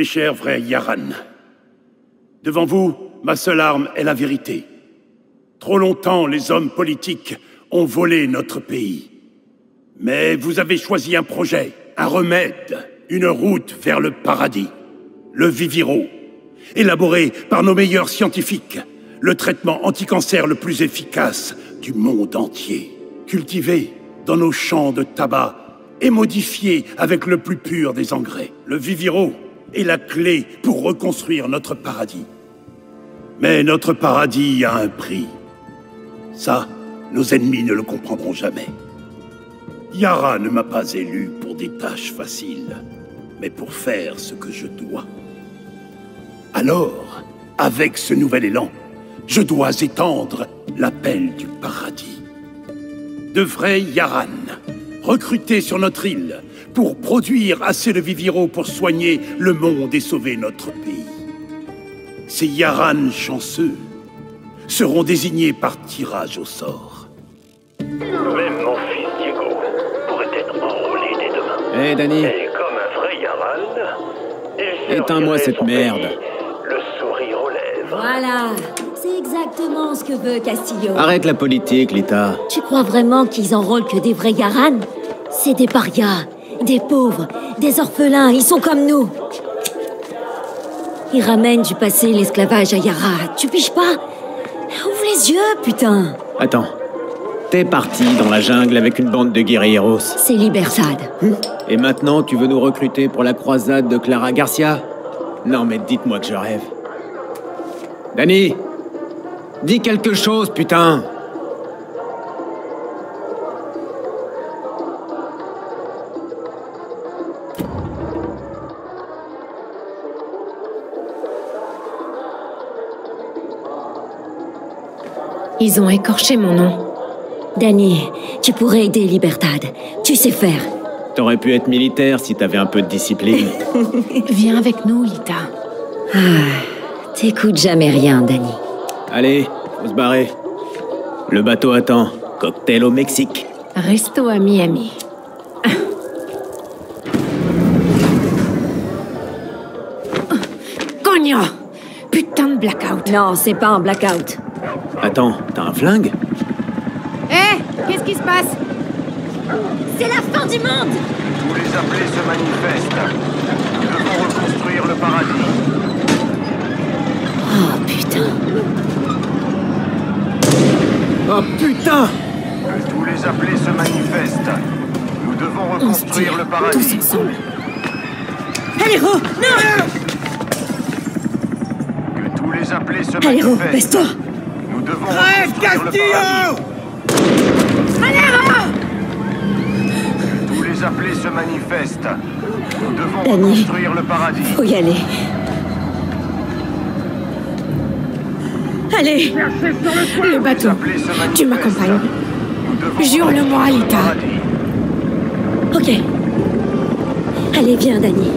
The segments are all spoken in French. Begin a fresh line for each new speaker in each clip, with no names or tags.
Mes chers vrais Yaran, devant vous, ma seule arme est la vérité. Trop longtemps, les hommes politiques ont volé notre pays. Mais vous avez choisi un projet, un remède, une route vers le paradis. Le Viviro, élaboré par nos meilleurs scientifiques, le traitement anticancer le plus efficace du monde entier, cultivé dans nos champs de tabac et modifié avec le plus pur des engrais. Le Viviro est la clé pour reconstruire notre paradis. Mais notre paradis a un prix. Ça, nos ennemis ne le comprendront jamais. Yara ne m'a pas élu pour des tâches faciles, mais pour faire ce que je dois. Alors, avec ce nouvel élan, je dois étendre l'appel du paradis. De vrais Yaran, recrutés sur notre île, pour produire assez de Viviro pour soigner le monde et sauver notre pays. Ces Yaran chanceux seront désignés par tirage au sort.
Même mon fils Diego pourrait être enrôlé dès demain.
Hé, Danny,
Et comme un vrai Yaran,
Éteins-moi cette merde.
pays, Le sourire aux lèvres.
Voilà, exactement ce que veut Castillo.
arrête la politique, Lita.
Tu crois vraiment qu'ils enrôlent que des vrais Yaran? C'est des parias, des pauvres, des orphelins, ils sont comme nous. Ils ramènent du passé l'esclavage à Yara, tu piges pas? Ouvre les yeux, putain
Attends. T'es parti dans la jungle avec une bande de guerrieros.
C'est Libersad.
Et maintenant, tu veux nous recruter pour la croisade de Clara Garcia? Non, mais dites-moi que je rêve. Danny Dis quelque chose, putain
Ils ont écorché mon nom.
Danny, tu pourrais aider Libertad. Tu sais faire.
T'aurais pu être militaire si t'avais un peu de discipline.
Viens avec nous, Lita.
T'écoutes jamais rien, Danny.
Allez, faut se barrer. Le bateau attend. Cocktail au Mexique.
Resto à Miami. Cogno Putain de blackout.
Non, c'est pas un blackout.
Attends, t'as un flingue?
Hé Qu'est-ce qui se passe?
C'est la fin du monde
Tous les appelés se manifestent. Nous devons reconstruire le paradis.
Oh putain.
Oh putain
Que tous les appelés se manifestent. Nous devons reconstruire le
tous
paradis.
Aléro, non
Que tous les appelés se
Aléro,
manifestent.
baisse-toi
Nous devons reconstruire le paradis. Que tous les appelés se manifestent. Nous devons reconstruire le paradis.
Faut y aller. Allez
Le bateau. Tu m'accompagnes. Jure-le-moi, Alita.
Ok. Allez, viens, Danny.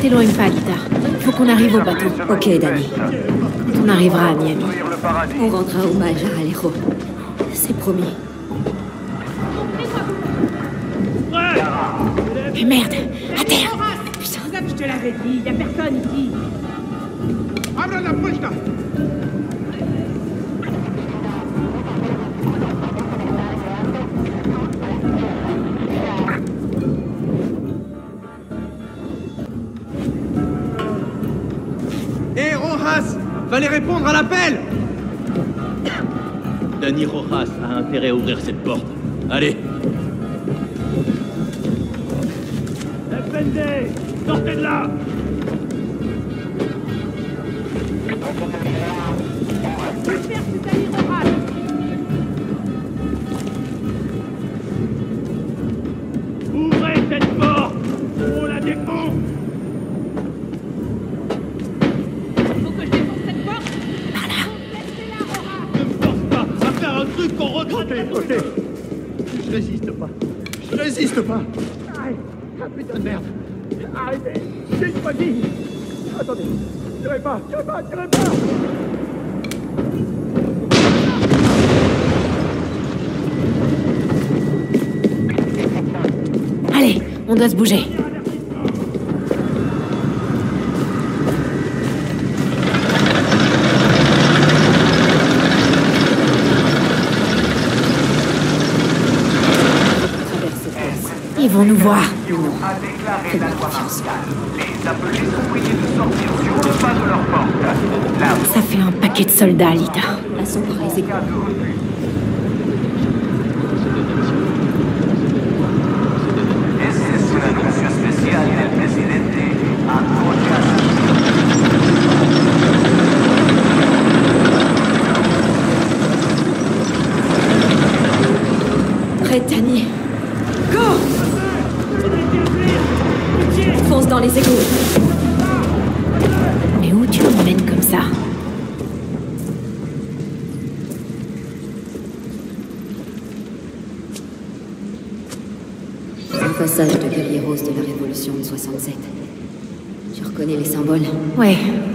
T'éloigne pas, Lita. Faut qu'on arrive au bateau.
Ok, Danny.
On arrivera à Miami.
On rendra hommage à Aléro. C'est promis.
Mais merde À terre
Je te l'avais dit, y a personne ici. Abra la puerta.
Hé, Rojas Fallait répondre à l'appel
Danny Rojas a intérêt à ouvrir cette porte. Allez. Sortez de là Ouvrez cette porte On la défonce Ne me force pas à faire un truc qu'on regrette
je résiste pas. Je résiste pas.
Arrête. Ah putain de merde. Arrêtez. J'ai une famille. Attendez. Tirez pas, tirez pas, tirez pas.
Allez, on doit se bouger. Ils vont nous voir.
A déclaré la loi martiale. Les appelés sont priés de sortir sur le pas de leur porte. La
Ça fait un paquet de soldats, Lita.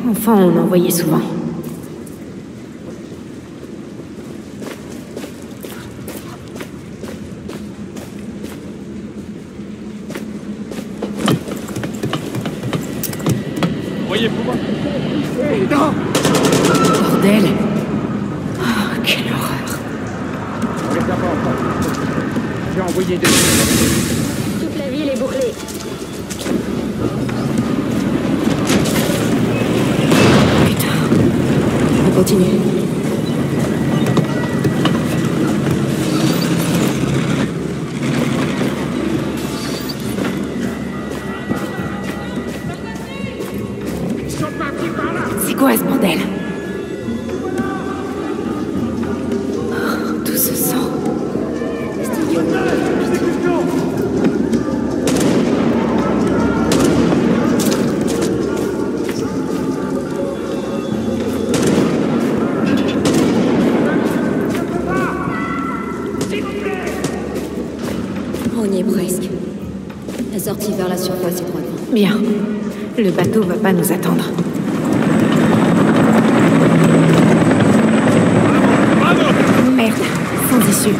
Enfin on en voyait souvent. Le bateau va pas nous attendre. Merde, sans issue.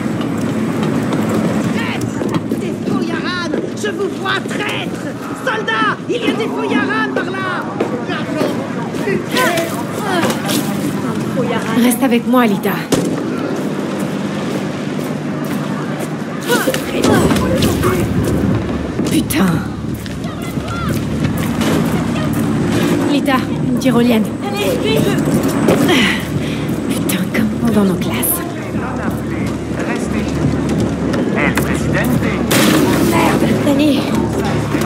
Des fouillaranes Je vous vois traître Soldats Il y a des fouillaranes par là
Reste avec moi, Lita. Putain. Tyrolienne. Putain, comme pendant nos classes.
Presidente
Danny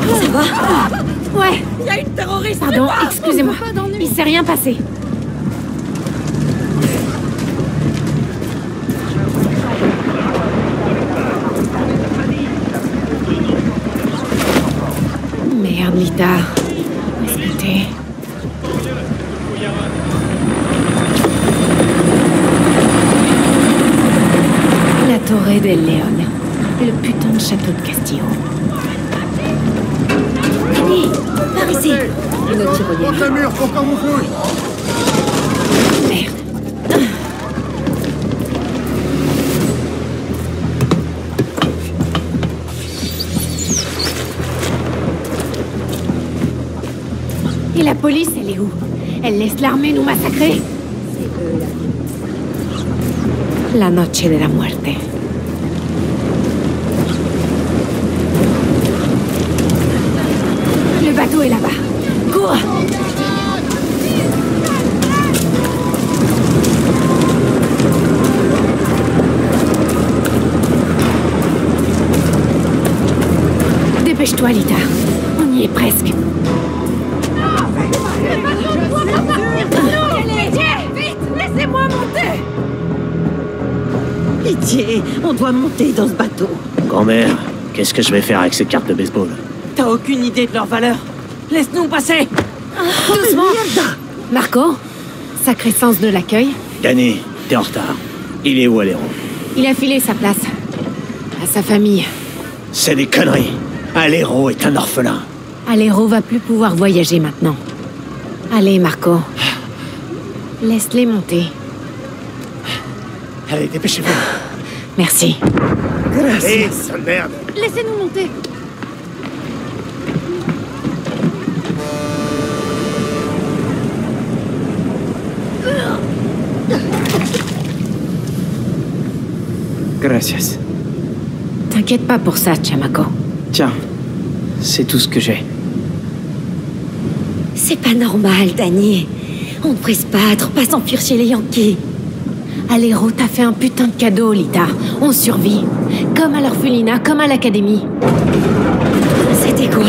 Ça va
Ouais,
Il y a une terroriste
pardon, excusez-moi. Il s'est rien passé. Merde, Lita. Où est-ce que t'es La Torre del León. Le putain de château de Castillo.
Danny Par ici Une autre tyrolienne.
mur pour qu'on vous fouille
Merde. Et la police, elle est où? Elle laisse l'armée nous massacrer? La noche de la muerte. Le bateau est là-bas. Cours Dépêche-toi, Lita. On y est presque.
Vite Laissez-moi monter
Pitié, on doit monter dans ce bateau.
Grand-mère, qu'est-ce que je vais faire avec ces cartes de baseball?
T'as aucune idée de leur valeur Laisse-nous passer
Doucement Marco Sacré sens de l'accueil.
Danny, t'es en retard. Il est où, Aléron
Il a filé sa place. À sa famille.
C'est des conneries. Aléro est un orphelin.
Alero va plus pouvoir voyager maintenant. Allez, Marco. Laisse-les monter.
Allez, dépêchez-vous.
Merci.
Merde
Laissez-nous monter
Gracias.
T'inquiète pas pour ça, Chamako.
Tiens, c'est tout ce que j'ai.
C'est pas normal, Danny. On devrait se battre, pas s'enfuir chez les Yankees.
Alero t'a fait un putain de cadeau, Lita. On survit. Comme à l'orphelinat, comme à l'académie.
C'était quoi?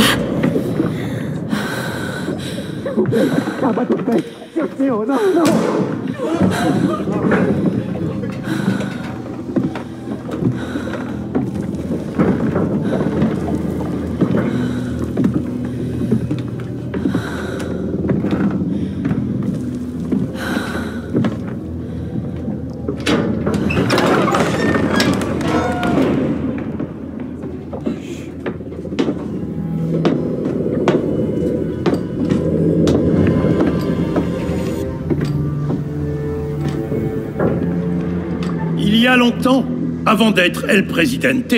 A longtemps, avant d'être El Presidente,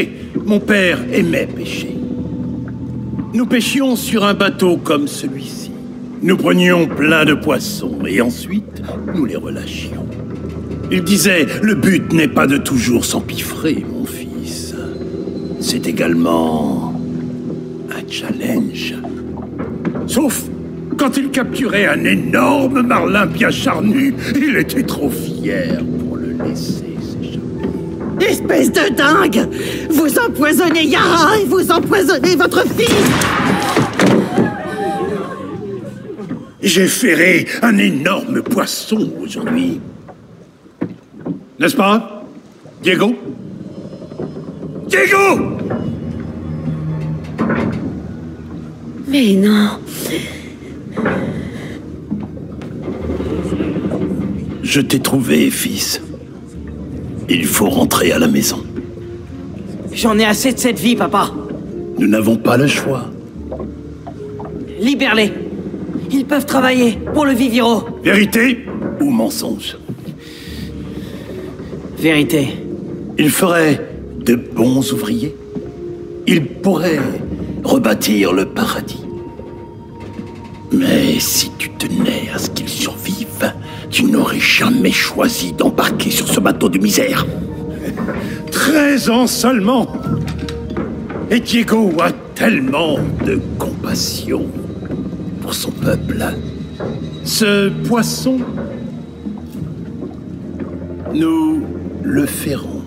mon père aimait pêcher. Nous pêchions sur un bateau comme celui-ci. Nous prenions plein de poissons et ensuite nous les relâchions. Il disait, le but n'est pas de toujours s'empiffrer, mon fils. C'est également un challenge. Sauf quand il capturait un énorme marlin bien charnu, il était trop fier pour le laisser.
Espèce de dingue Vous empoisonnez Yara et vous empoisonnez votre fille
J'ai ferré un énorme poisson aujourd'hui. N'est-ce pas, Diego? Diego
Mais non.
Je t'ai trouvé, fils. Il faut rentrer à la maison.
J'en ai assez de cette vie, papa.
Nous n'avons pas le choix.
Libère-les. Ils peuvent travailler pour le Viviro.
Vérité ou mensonge?
Vérité.
Ils feraient de bons ouvriers. Ils pourraient rebâtir le paradis. Mais si tu tenais à ce qu'ils survivent, tu n'aurais jamais choisi d'embarquer sur ce bateau de misère. Treize ans seulement Et Diego a tellement de compassion pour son peuple. Ce poisson, nous le ferrons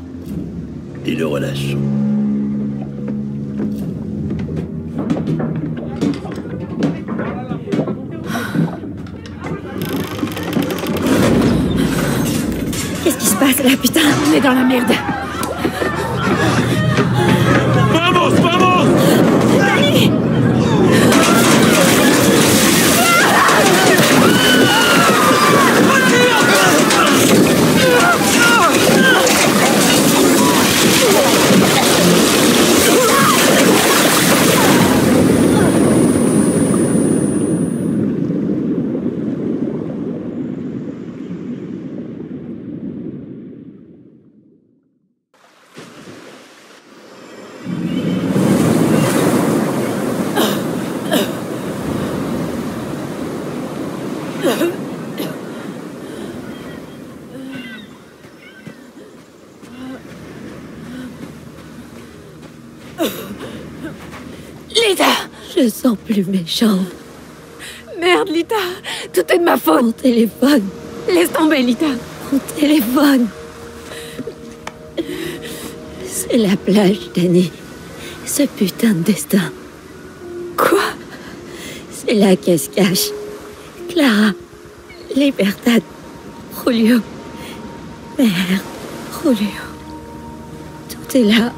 et le relâchons.
Qu'est-ce qui se passe là, putain?
On est dans la merde.
Vamos, vamos
Lita
Je sens plus méchant.
Merde, Lita Tout est de ma faute
Mon téléphone
Laisse tomber, Lita
Mon téléphone C'est la plage, Danny. Ce putain de destin.
Quoi?
C'est là qu'elle se cache. Clara, Libertad, Julio. Merde, Julio. Tout est là.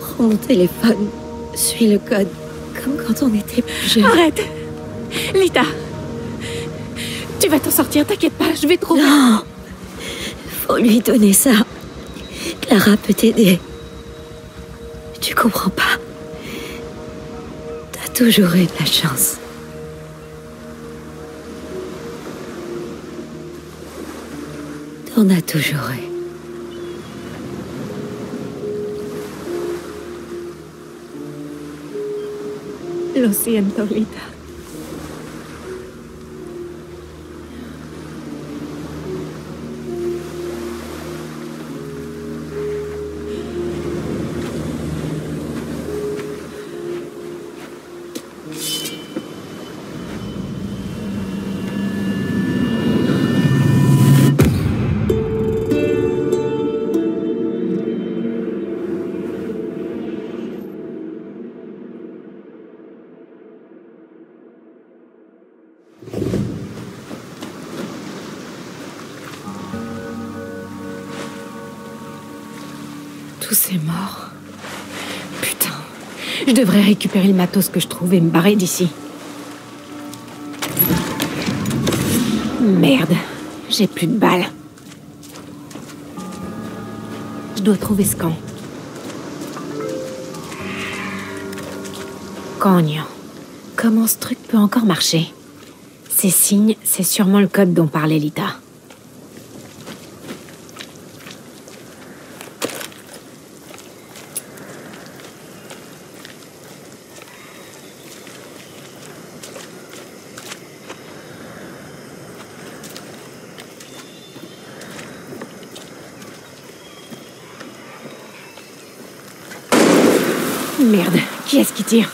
Prends mon téléphone. Suis le code. Comme quand on était plus.
Arrête Lita Tu vas t'en sortir, t'inquiète pas, je vais trouver...
Non Faut lui donner ça. Clara peut t'aider. Tu comprends pas T'as toujours eu de la chance. T'en as toujours eu.
Lo siento, Lita. Devrais récupérer le matos que je trouve et me barrer d'ici. Merde. J'ai plus de balles. Je dois trouver ce camp. Cognon. Comment ce truc peut encore marcher? Ces signes, c'est sûrement le code dont parlait Lita. Merde, qui tire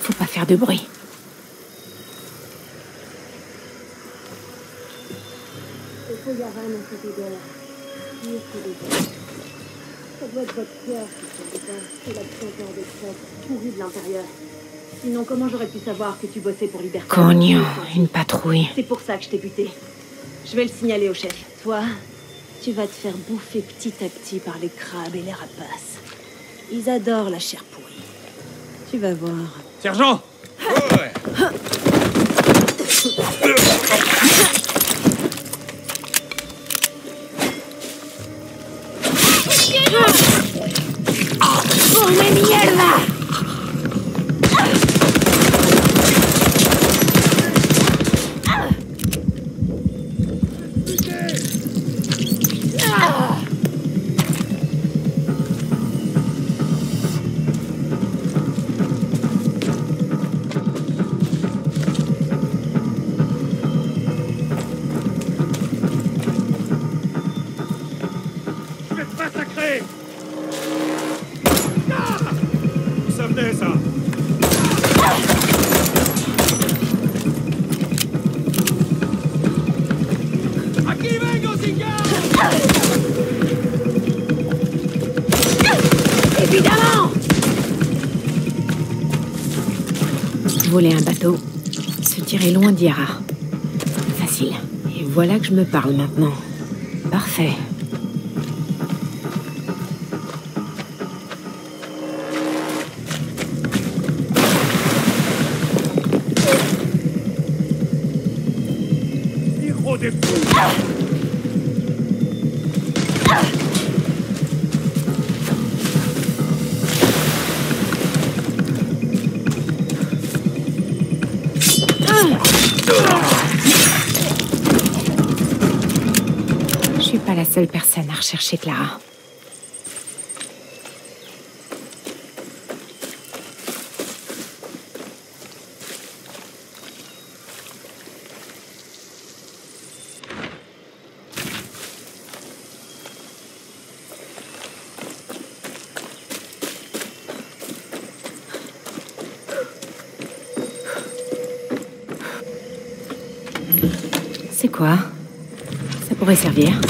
Faut pas faire de bruit.
Ça doit être votre cœur qui C'est crête, pourri de l'intérieur. Sinon, comment j'aurais pu savoir que tu bossais pour Liberté
Cognon, une patrouille.
C'est pour ça que je t'ai buté. Je vais le signaler au chef. Toi, tu vas te faire bouffer petit à petit par les crabes et les rapaces. Ils adorent la chair pourrie. Tu vas voir.
Sergent
¡Come Un bateau, se tirer loin d'Yara. Facile. Et voilà que je me parle maintenant. Parfait. Seule personne à rechercher Clara. C'est quoi? Ça pourrait servir?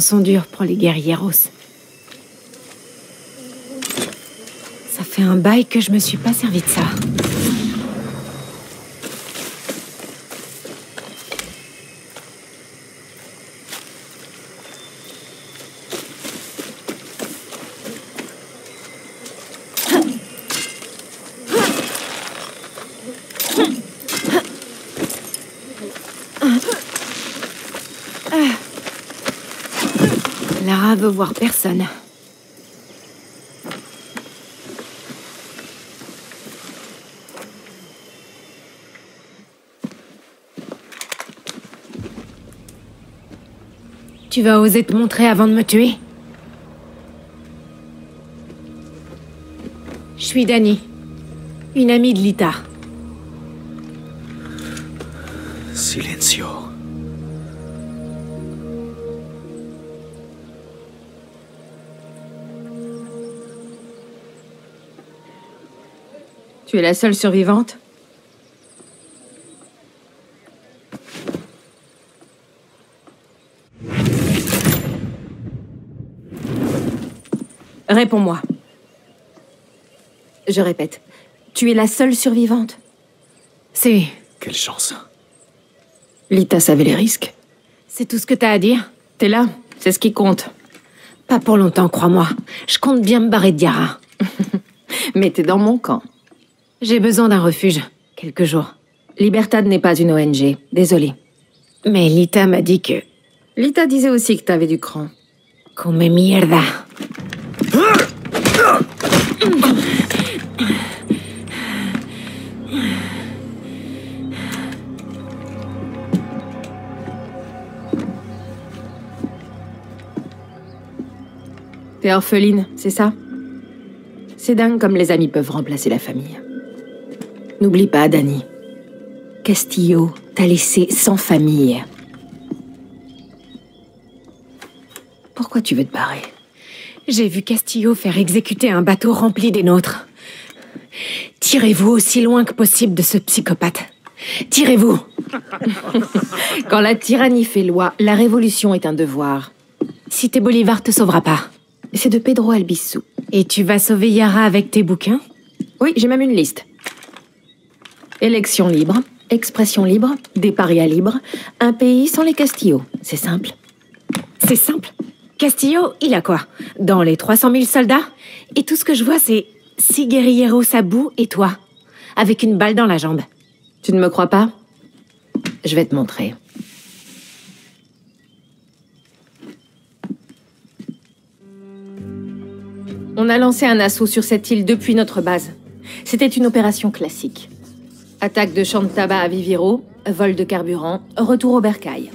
Temps sont durs pour les guerrieros. Ça fait un bail que je me suis pas servi de ça.
Veut voir personne. Tu vas oser te montrer avant de me tuer? Je suis Dani, une amie de Lita. Tu es la seule survivante? Réponds-moi. Je répète, tu es la seule survivante C'est...
Quelle chance.
Lita savait les risques. C'est tout ce que t'as à dire? T'es là, c'est ce qui compte. Pas pour longtemps, crois-moi. Je compte bien me barrer de Diara. Mais t'es dans mon camp. J'ai besoin d'un refuge. Quelques jours. Libertad n'est pas une ONG. Désolée. Mais Lita m'a dit que... Lita disait aussi que t'avais du cran. Come mierda. T'es orpheline, c'est ça? C'est dingue comme les amis peuvent remplacer la famille. N'oublie pas, Dani. Castillo t'a laissé sans famille. Pourquoi tu veux te barrer? J'ai vu Castillo faire exécuter un bateau rempli des nôtres. Tirez-vous aussi loin que possible de ce psychopathe. Tirez-vous Quand la tyrannie fait loi, la révolution est un devoir. Si t'es Bolivar te sauvera pas. C'est de Pedro Albizu. Et tu vas sauver Yara avec tes bouquins? Oui, j'ai même une liste. Élection libre, expression libre, déparia libre, un pays sans les Castillo. C'est simple. C'est simple Castillo, il a quoi? Dans les 300 000 soldats? Et tout ce que je vois, c'est six guerrilleros à bout et toi, avec une balle dans la jambe. Tu ne me crois pas? Je vais te montrer. On a lancé un assaut sur cette île depuis notre base. C'était une opération classique. Attaque de champs de tabac à Viviro, vol de carburant, retour au bercail.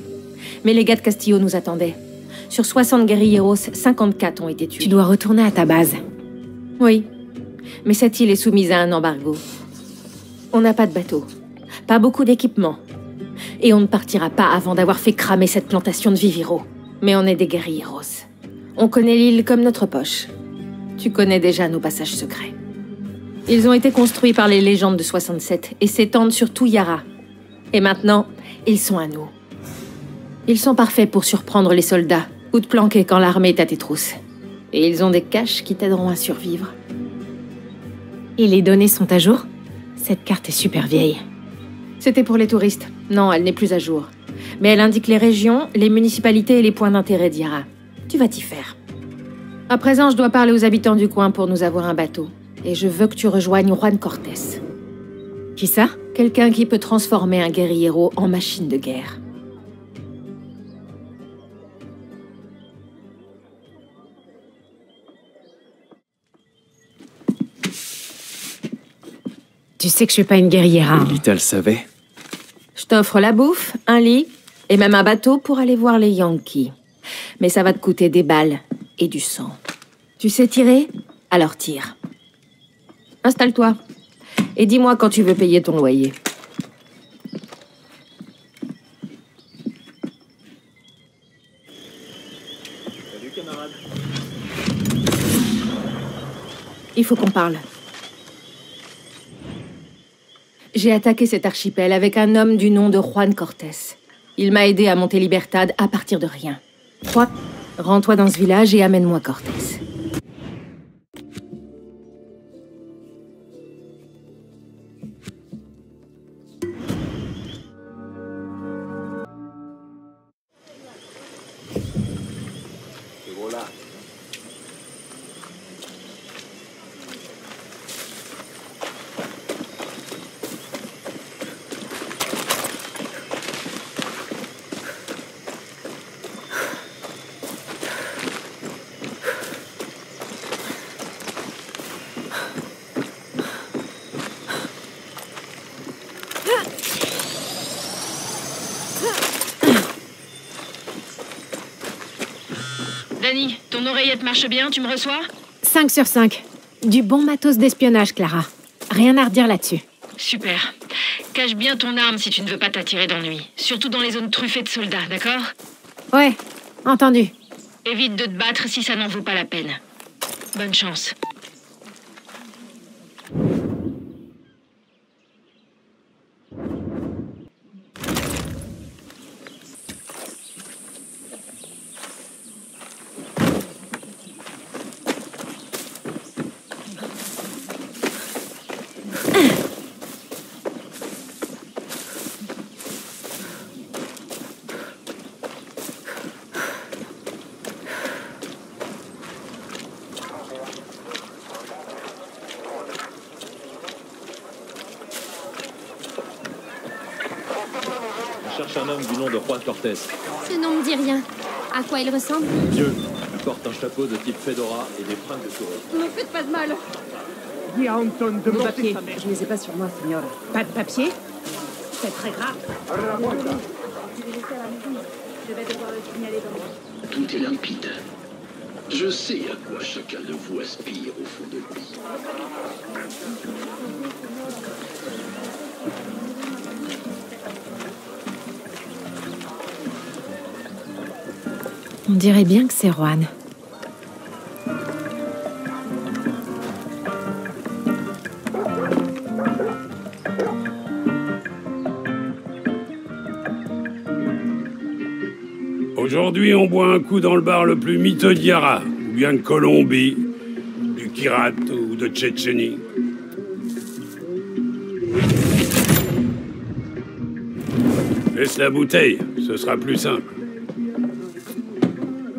Mais les gars de Castillo nous attendaient. Sur 60 guerrilleros, 54 ont été tués. Tu dois retourner à ta base. Oui. Mais cette île est soumise à un embargo. On n'a pas de bateau. Pas beaucoup d'équipement. Et on ne partira pas avant d'avoir fait cramer cette plantation de Viviro. Mais on est des guerrilleros. On connaît l'île comme notre poche. Tu connais déjà nos passages secrets. Ils ont été construits par les légendes de 67 et s'étendent sur tout Yara. Et maintenant, ils sont à nous. Ils sont parfaits pour surprendre les soldats ou te planquer quand l'armée est à tes trousses. Et ils ont des caches qui t'aideront à survivre. Et les données sont à jour? Cette carte est super vieille. C'était pour les touristes. Non, elle n'est plus à jour. Mais elle indique les régions, les municipalités et les points d'intérêt d'Yara. Tu vas t'y faire. À présent, je dois parler aux habitants du coin pour nous avoir un bateau. Et je veux que tu rejoignes Juan Cortés. Qui ça? Quelqu'un qui peut transformer un guerriero en machine de guerre. Tu sais que je suis pas une guerrière. hein.
Lita le savait.
Je t'offre la bouffe, un lit et même un bateau pour aller voir les Yankees. Mais ça va te coûter des balles et du sang. Tu sais tirer? Alors tire. Installe-toi. Et dis-moi quand tu veux payer ton loyer. Il faut qu'on parle. J'ai attaqué cet archipel avec un homme du nom de Juan Cortés. Il m'a aidé à monter Libertad à partir de rien. Toi, rends-toi dans ce village et amène-moi Cortés. Dani, ton oreillette marche bien, tu me reçois?
5 sur 5. Du bon matos d'espionnage, Clara. Rien à redire là-dessus.
Super. Cache bien ton arme si tu ne veux pas t'attirer d'ennui. Surtout dans les zones truffées de soldats, d'accord?
Ouais, entendu.
Évite de te battre si ça n'en vaut pas la peine. Bonne chance.
Juan Cortés.
Ce nom me dit rien. À quoi il ressemble
Vieux. Il porte un chapeau de type fedora et des fringues de touriste.
Ne me faites pas de mal.
Dis à Anton de sa mère.
je les ai pas sur moi, signora.
Pas de papier C'est très grave.
Je vais devoir le signaler dans
Tout est limpide. Je sais à quoi chacun de vous aspire au fond de lui.
On dirait bien que c'est Juan.
Aujourd'hui, on boit un coup dans le bar le plus miteux d'Yara, ou bien de Colombie, du Kirat ou de Tchétchénie. Laisse la bouteille, ce sera plus simple.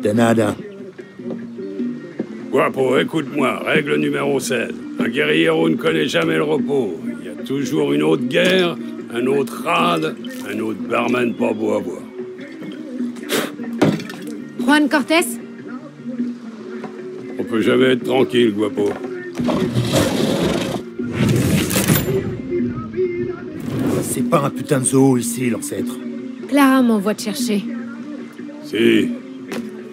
De nada.
Guapo, écoute-moi, règle numéro 16. Un guerriero ne connaît jamais le repos. Il y a toujours une autre guerre, un autre rade, un autre barman pas beau à voir.
Juan Cortés?
On peut jamais être tranquille, Guapo.
C'est pas un putain de zoo ici, l'ancêtre.
Clara m'envoie te chercher.
Si,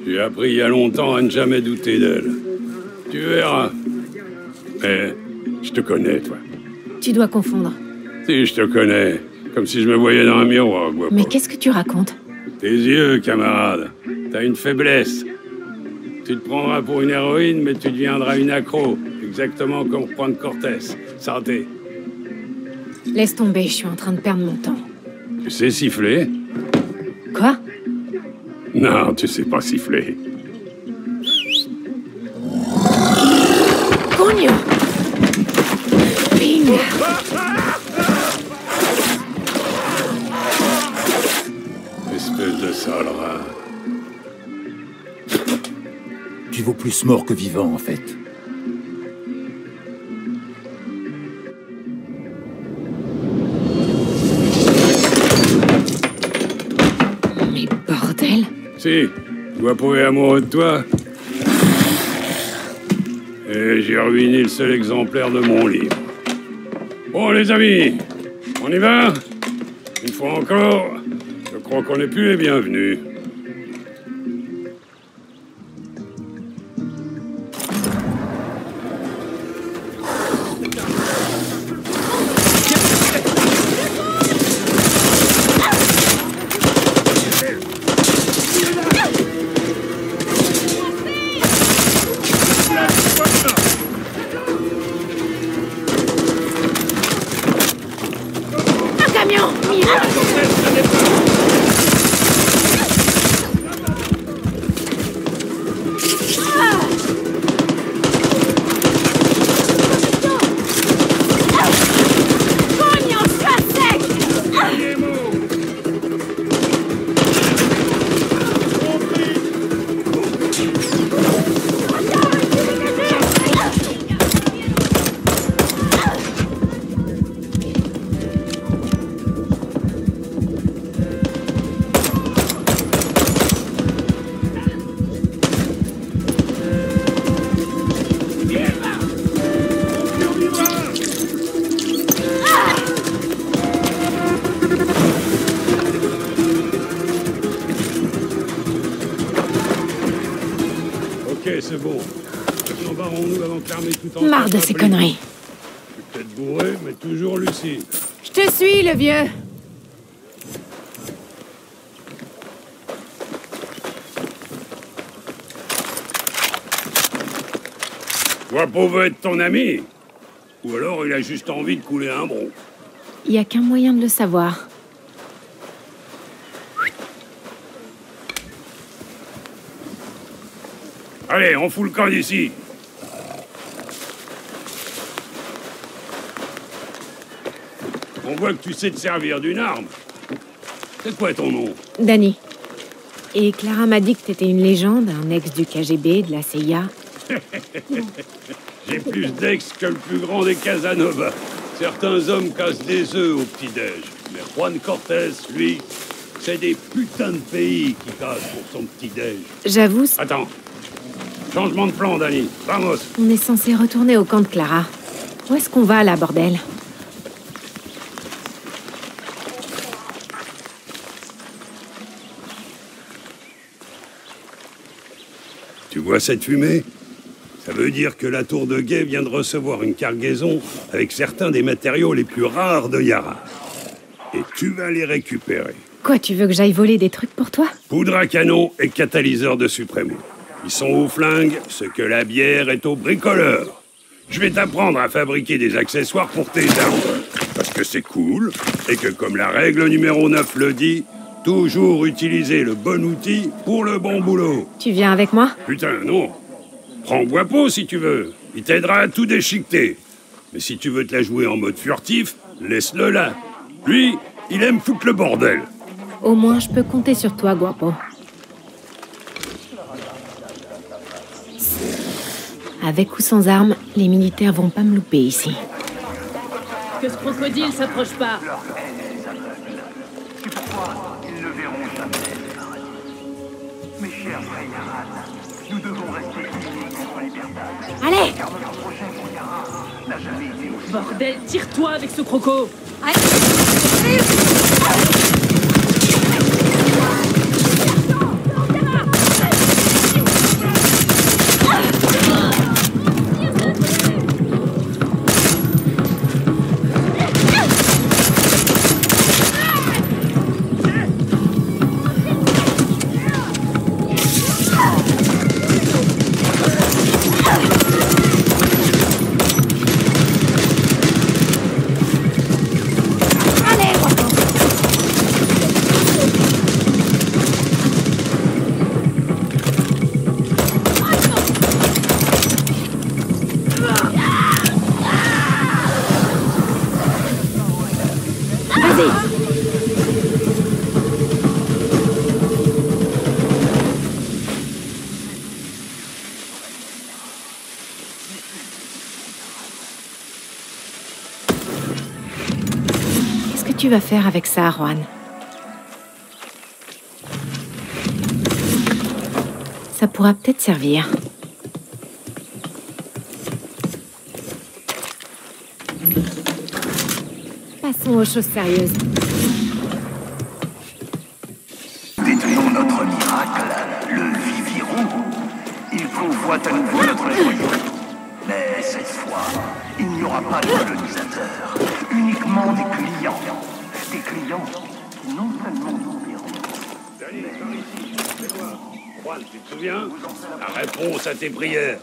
j'ai appris il y a longtemps à ne jamais douter d'elle. Tu verras. Mais je te connais, toi.
Tu dois confondre.
Si, je te connais. Comme si je me voyais dans un miroir, Guapo.
Mais qu'est-ce que tu racontes?
Tes yeux, camarade. T'as une faiblesse. Tu te prendras pour une héroïne, mais tu deviendras une accro. Exactement comme Juan Cortés. Santé.
Laisse tomber, je suis en train de perdre mon temps.
Tu sais siffler?
Quoi?
Non, tu sais pas siffler.
Coño Ping
Espèce de sale rat.
Tu vaux plus mort que vivant, en fait.
Si, Guapo est amoureux de toi. Et j'ai ruiné le seul exemplaire de mon livre. Bon, les amis, on y va? Une fois encore, je crois qu'on n'est plus les bienvenus. Guapo veut être ton ami Ou alors il a juste envie de couler un bron.
Il y a qu'un moyen de le savoir.
Allez, on fout le camp d'ici On voit que tu sais te servir d'une arme. C'est quoi ton nom?
Danny. Et Clara m'a dit que t'étais une légende, un ex du KGB, de la CIA.
J'ai plus d'ex que le plus grand des Casanova. Certains hommes cassent des œufs au petit-déj. Mais Juan Cortés, lui, c'est des putains de pays qui cassent pour son petit-déj.
J'avoue,
Attends. Changement de plan, Danny. Vamos.
on est censé retourner au camp de Clara. Où est-ce qu'on va, là, bordel?
Tu vois cette fumée? Veut dire que la tour de guet vient de recevoir une cargaison avec certains des matériaux les plus rares de Yara. Et tu vas les récupérer.
Quoi, tu veux que j'aille voler des trucs pour toi?
Poudre à canon et catalyseur de Supremo. Ils sont aux flingues, ce que la bière est au bricoleur. Je vais t'apprendre à fabriquer des accessoires pour tes armes. Parce que c'est cool, et que comme la règle numéro 9 le dit, toujours utiliser le bon outil pour le bon boulot.
Tu viens avec moi?
Putain, non. Prends Guapo si tu veux. Il t'aidera à tout déchiqueter. Mais si tu veux te la jouer en mode furtif, laisse-le là. Lui, il aime foutre le bordel.
Au moins, je peux compter sur toi, Guapo. Avec ou sans armes, les militaires vont pas me louper ici.
Que ce crocodile s'approche pas.
Ils ne verront jamais. Mes chers aussi
Bordel, tire-toi avec ce croco.
Qu'est-ce faire avec ça, Juan? Ça pourra peut-être servir. Passons aux choses sérieuses.
Détenons notre miracle, le Vivirou. Il convoite à nouveau notre. Mais cette fois, il n'y aura pas de colonisateurs, uniquement des clients. Qui non seulement nous verront,
Juan, tu te souviens? La réponse à tes prières.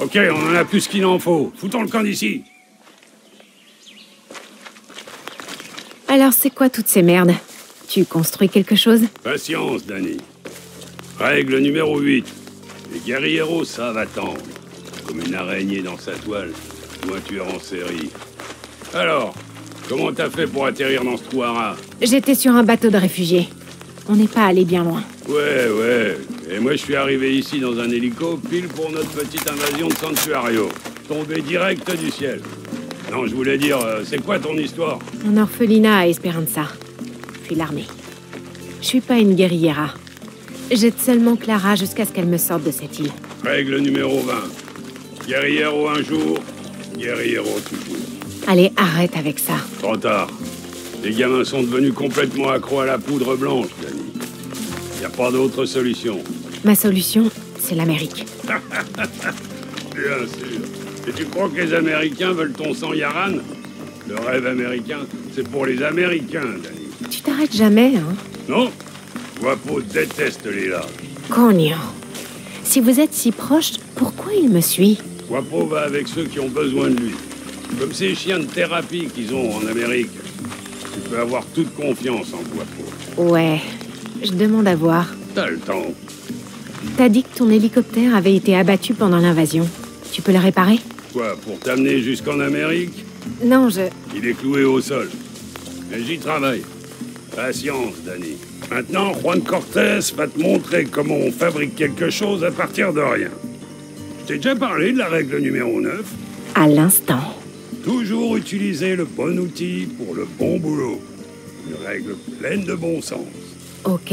Ok, on en a plus qu'il en faut. Foutons le camp d'ici.
Alors, c'est quoi toutes ces merdes? Tu construis quelque chose?
Patience, Danny. Règle numéro 8. Les guerrieros savent attendre. Comme une araignée dans sa toile, ou un tueur en série. Alors, comment t'as fait pour atterrir dans ce trou à rats
J'étais sur un bateau de réfugiés. On n'est pas allé bien loin.
Ouais, ouais. Et moi, je suis arrivé ici dans un hélico, pile pour notre petite invasion de Sanctuario. Tombé direct du ciel. Non, je voulais dire, euh, c'est quoi ton histoire
Mon orphelinat à Esperanza. Puis l'armée. Je suis pas une guerriera. J'aide seulement Clara jusqu'à ce qu'elle me sorte de cette île.
Règle numéro 20. Guerriero un jour, guerriero toujours.
Allez, arrête avec ça.
Trop tard. Les gamins sont devenus complètement accros à la poudre blanche, Danny. Y a pas d'autre solution.
Ma solution, c'est l'Amérique.
Bien sûr. Et tu crois que les Américains veulent ton sang, Yaran? Le rêve américain, c'est pour les Américains, Danny.
Tu t'arrêtes jamais, hein?
Non Guapo déteste les larves.
Cognon. Si vous êtes si proche, pourquoi il me suit?
Guapo va avec ceux qui ont besoin de lui. Comme ces chiens de thérapie qu'ils ont en Amérique. Tu peux avoir toute confiance en Guapo.
Ouais, je demande à voir.
T'as le temps.
T'as dit que ton hélicoptère avait été abattu pendant l'invasion. Tu peux le réparer?
Quoi, pour t'amener jusqu'en Amérique?
Non, je...
Il est cloué au sol. Mais j'y travaille. Patience, Danny. Maintenant, Juan Cortés va te montrer comment on fabrique quelque chose à partir de rien. Je t'ai déjà parlé de la règle numéro 9
À l'instant.
Toujours utiliser le bon outil pour le bon boulot. Une règle pleine de bon sens.
Ok.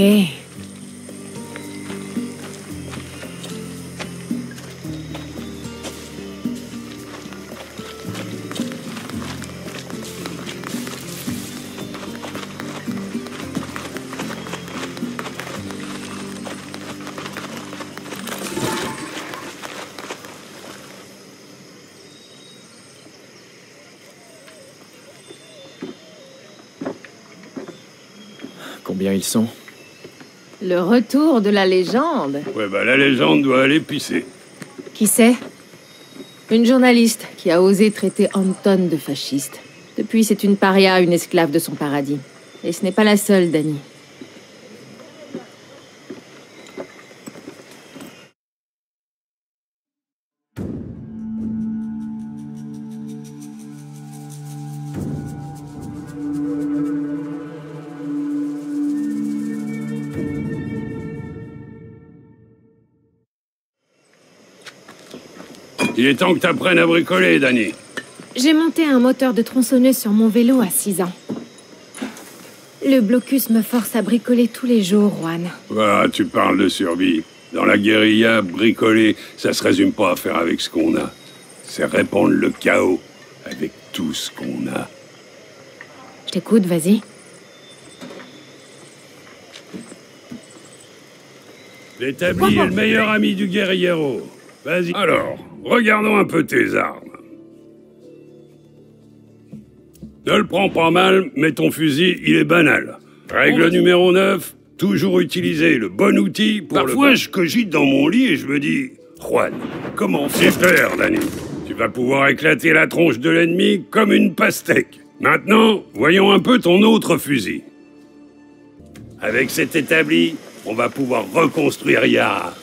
Le retour de la légende.
Ouais, bah la légende doit aller pisser.
Qui c'est Une journaliste qui a osé traiter Anton de fasciste. Depuis, c'est une paria, une esclave de son paradis. Et ce n'est pas la seule, Danny.
Il est temps que t'apprennes à bricoler, Danny.
J'ai monté un moteur de tronçonneuse sur mon vélo à 6 ans. Le blocus me force à bricoler tous les jours, Juan.
Ah, tu parles de survie. Dans la guérilla, bricoler, ça se résume pas à faire avec ce qu'on a. C'est répandre le chaos avec tout ce qu'on a.
Je t'écoute, vas-y.
L'établi est le meilleur ami du guerriero. Vas-y. Alors, regardons un peu tes armes. Ne le prends pas mal, mais ton fusil, il est banal. Règle numéro 9, toujours utiliser le bon outil pour Parfois, je cogite dans mon lit et je me dis... Juan, comment faire, Danny Tu vas pouvoir éclater la tronche de l'ennemi comme une pastèque. Maintenant, voyons un peu ton autre fusil. Avec cet établi, on va pouvoir reconstruire Yara.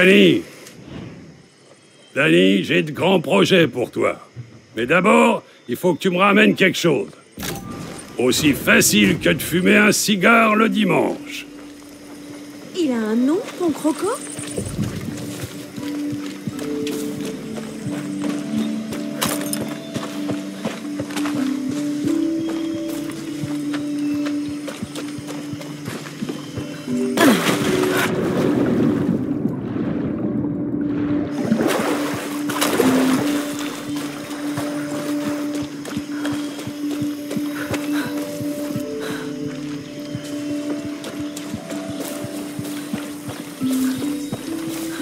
Danny Danny, j'ai de grands projets pour toi. Mais d'abord, il faut que tu me ramènes quelque chose. Aussi facile que de fumer un cigare le dimanche.
Il a un nom, ton croco?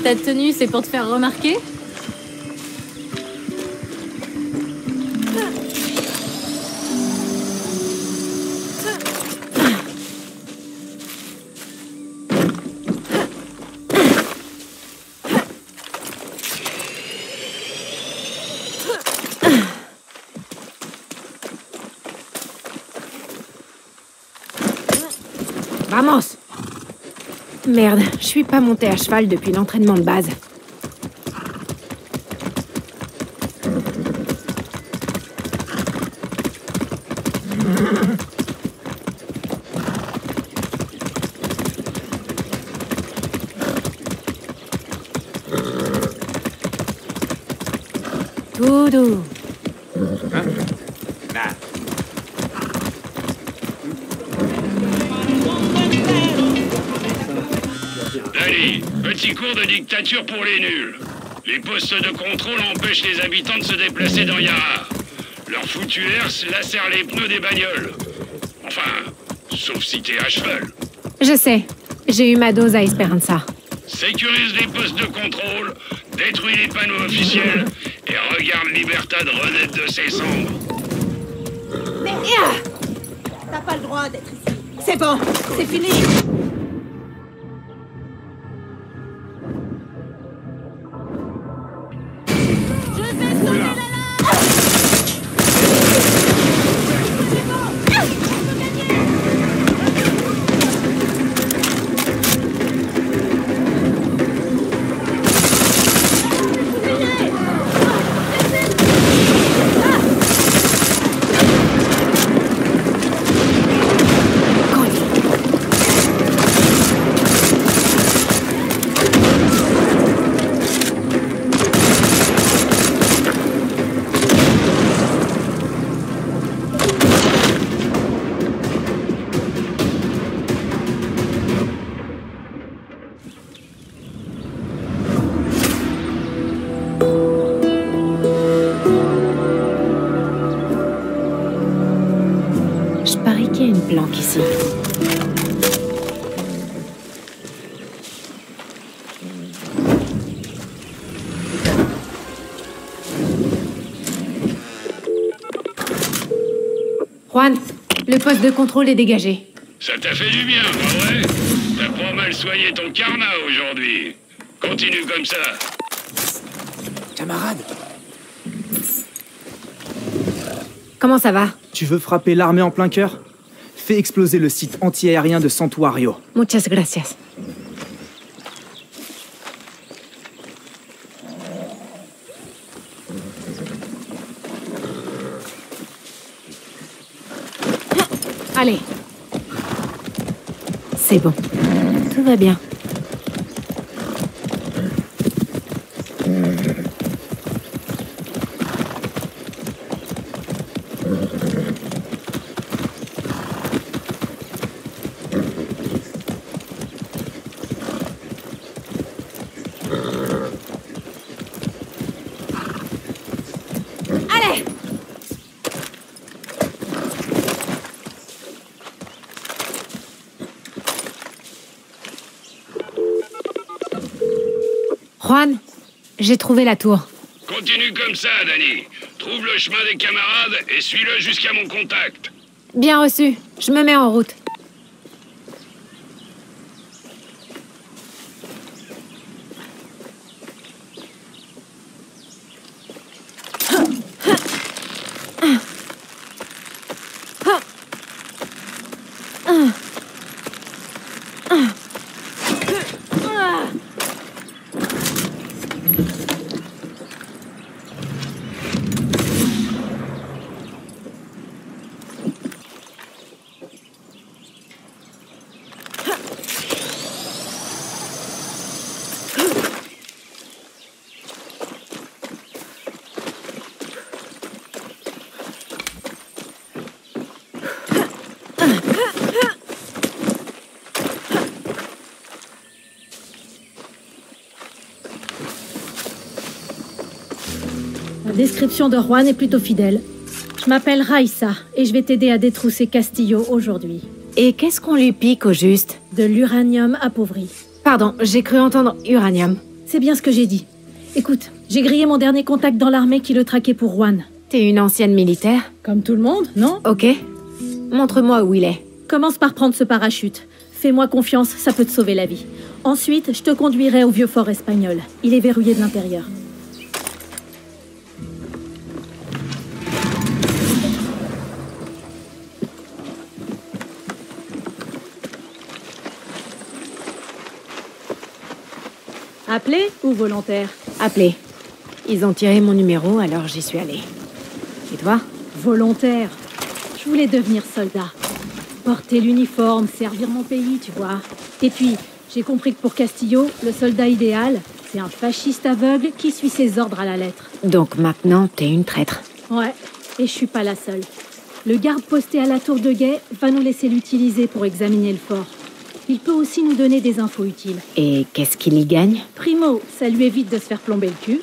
Ta tenue, c'est pour te faire remarquer
Merde, je suis pas montée à cheval depuis l'entraînement de base. Tout doux.
Ici, petit cours de dictature pour les nuls. Les postes de contrôle empêchent les habitants de se déplacer dans Yara. Leur foutu herse lacère les pneus des bagnoles. Enfin, sauf si t'es à cheval.
Je sais. J'ai eu ma dose à Esperanza.
Sécurise les postes de contrôle, détruis les panneaux officiels et regarde Libertad renaître de ses cendres.
Mais T'as pas le droit d'être ici. C'est bon, c'est fini.
Le poste de contrôle est dégagé.
Ça t'a fait du bien, pas vrai T'as pas mal soigné ton karma aujourd'hui. Continue comme ça.
Camarade,
Comment ça va
tu veux frapper l'armée en plein cœur Fais exploser le site anti-aérien de Santuario.
Muchas gracias. Allez. C'est bon. Tout va bien. Juan, j'ai trouvé la tour.
Continue comme ça, Danny. Trouve le chemin des camarades et suis-le jusqu'à mon contact.
Bien reçu. Je me mets en route.
La description de Juan est plutôt fidèle. Je m'appelle Raissa et je vais t'aider à détrousser Castillo aujourd'hui.
Et qu'est-ce qu'on lui pique au juste?
De l'uranium appauvri.
Pardon, j'ai cru entendre uranium.
C'est bien ce que j'ai dit. Écoute, j'ai grillé mon dernier contact dans l'armée qui le traquait pour Juan.
T'es une ancienne militaire?
Comme tout le monde, non?
Ok. Montre-moi où il est.
Commence par prendre ce parachute. Fais-moi confiance, ça peut te sauver la vie. Ensuite, je te conduirai au vieux fort espagnol. Il est verrouillé de l'intérieur. Appelé ou volontaire?
Appelé. Ils ont tiré mon numéro, alors j'y suis allée. Et toi?
Volontaire. Je voulais devenir soldat. Porter l'uniforme, servir mon pays, tu vois. Et puis, j'ai compris que pour Castillo, le soldat idéal, c'est un fasciste aveugle qui suit ses ordres à la lettre.
Donc maintenant, t'es une traître.
Ouais, et je suis pas la seule. Le garde posté à la tour de guet va nous laisser l'utiliser pour examiner le fort. Il peut aussi nous donner des infos utiles.
Et qu'est-ce qu'il y gagne?
Primo, ça lui évite de se faire plomber le cul.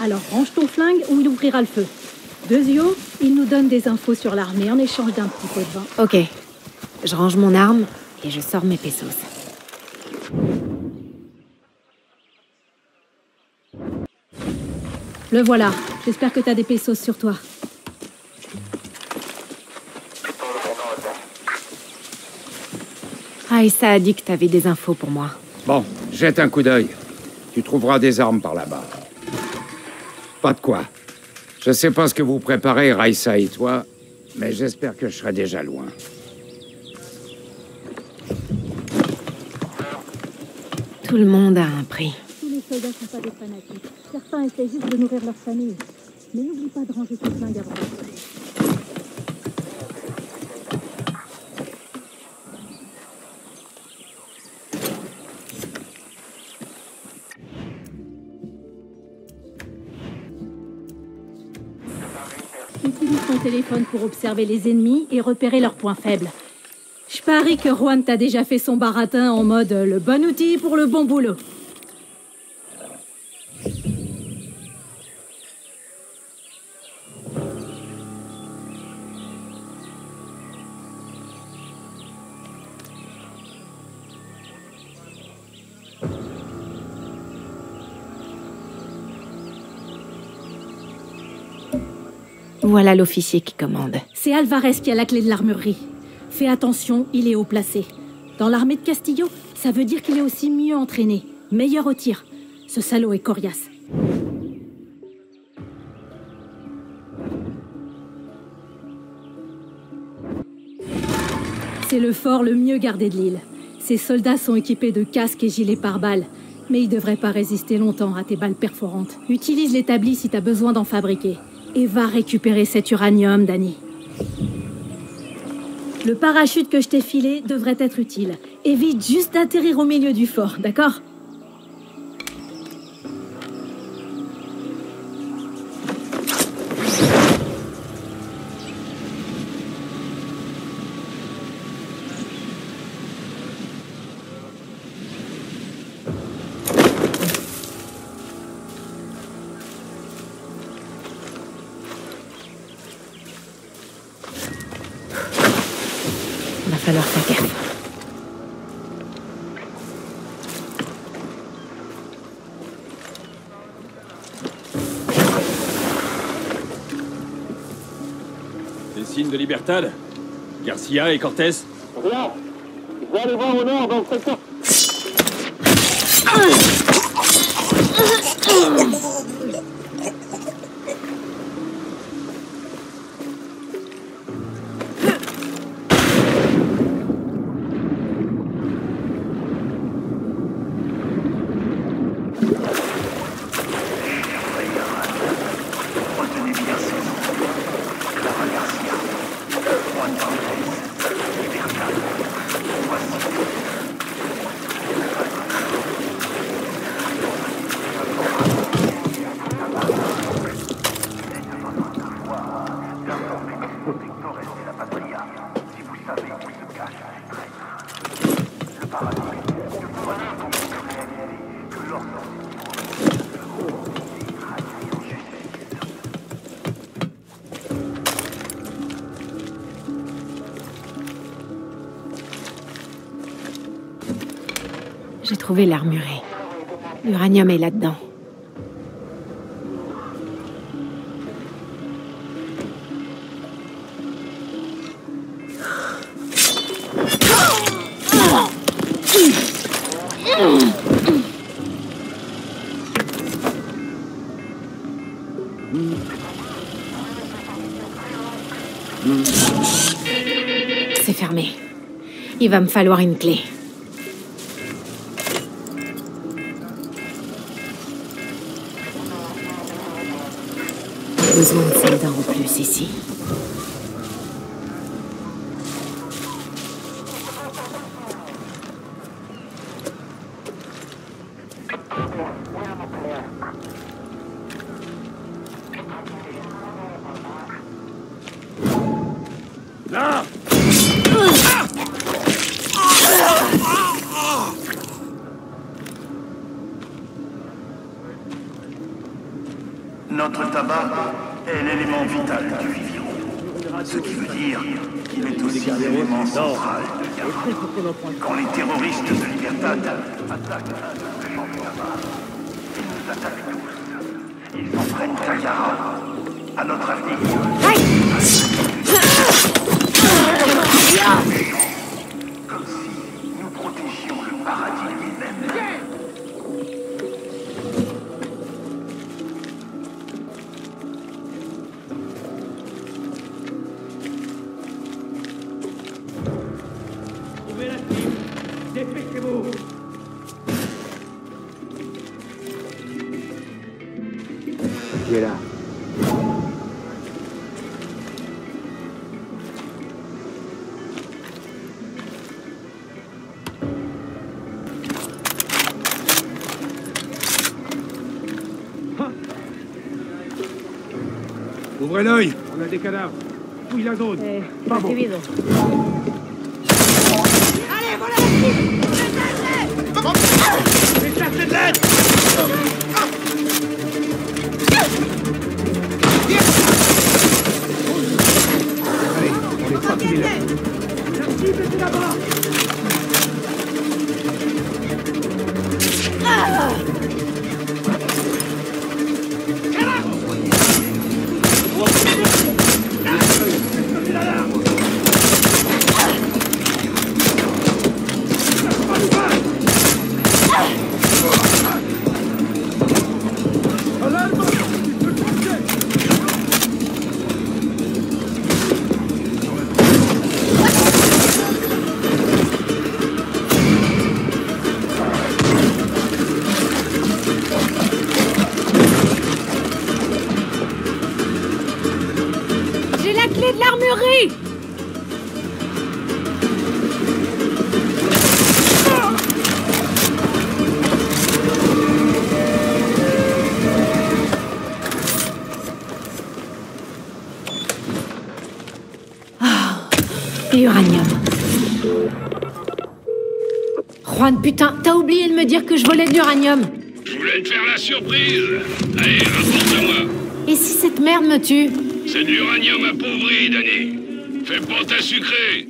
Alors range ton flingue ou il ouvrira le feu. Deuxio, il nous donne des infos sur l'armée en échange d'un petit pot de vin.
Ok. Je range mon arme et je sors mes pesos.
Le voilà. J'espère que t'as des pesos sur toi.
Raissa a dit que t'avais des infos pour moi.
Bon, jette un coup d'œil. Tu trouveras des armes par là-bas. Pas de quoi. Je sais pas ce que vous préparez, Raissa et toi, mais j'espère que je serai déjà loin.
Tout le monde a un prix.
Tous les soldats sont pas des fanatiques. Certains essaient juste de nourrir leur famille. Mais n'oublie pas de ranger tes flingues avant. Ton téléphone pour observer les ennemis et repérer leurs points faibles. Je parie que Juan t'a déjà fait son baratin en mode euh, le bon outil pour le bon boulot.
Voilà l'officier qui commande.
C'est Alvarez qui a la clé de l'armurerie. Fais attention, il est haut placé. Dans l'armée de Castillo, ça veut dire qu'il est aussi mieux entraîné, meilleur au tir. Ce salaud est coriace. C'est le fort le mieux gardé de l'île. Ses soldats sont équipés de casques et gilets pare-balles, mais ils devraient pas résister longtemps à tes balles perforantes. Utilise l'établi si t'as besoin d'en fabriquer. Et va récupérer cet uranium, Danny. Le parachute que je t'ai filé devrait être utile. Évite juste d'atterrir au milieu du fort, d'accord?
Des signes de Libertad Garcia et Cortés
Rien. Je vais aller voir au nord dans le secteur.
J'ai trouvé l'armurerie. L'uranium est là-dedans. C'est fermé. Il va me falloir une clé. Besoin de soldats en plus ici.
Ouvrez l'œil On a des cadavres. Fouille la zone. Pas bon.
Putain, t'as oublié de me dire que je volais de l'uranium.
Je voulais te faire la surprise. Allez, rapporte-moi.
Et si cette merde me tue?
C'est de l'uranium appauvri, Danny. Fais pas ta sucrée.